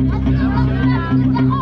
I'm